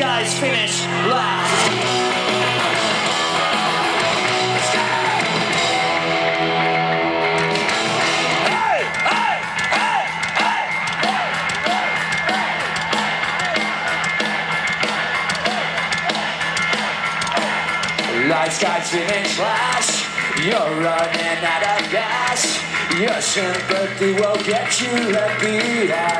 guys finish last. Lights, guys, finish last. You're running out of gas. Your sympathy will get you happy.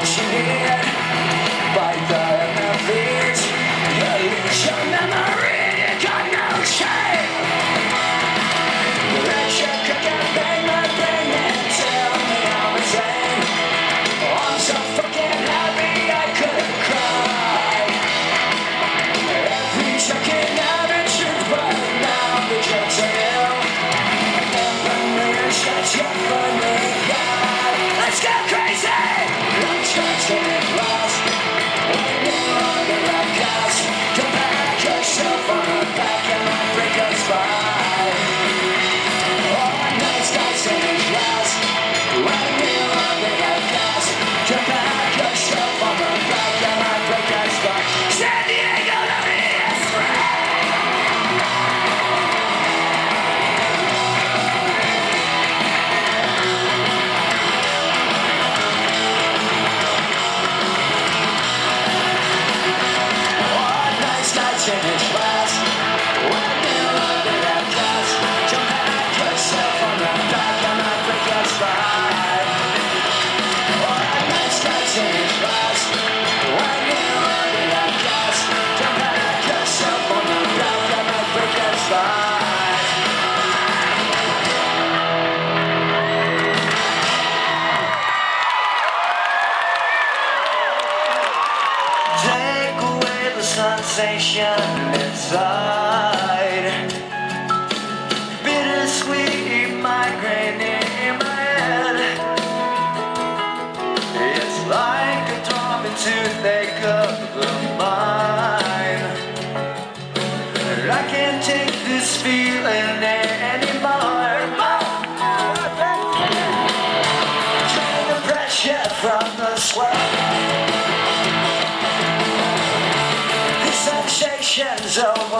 Let you is.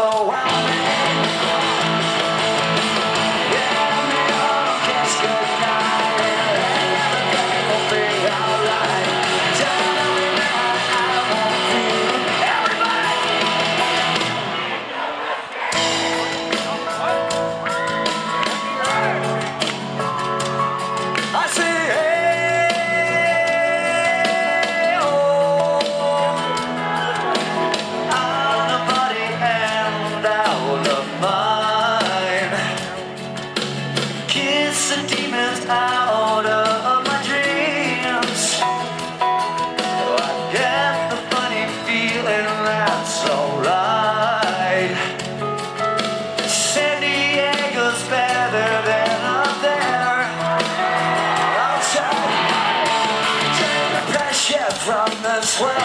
from the swelling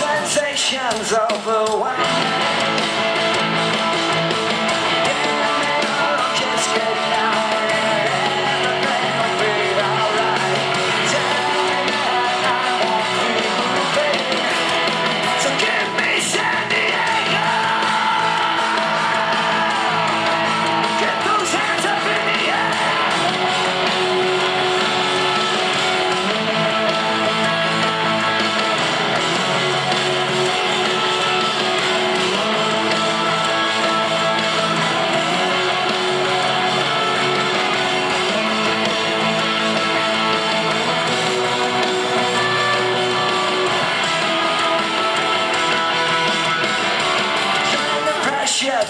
sensations overwhelming.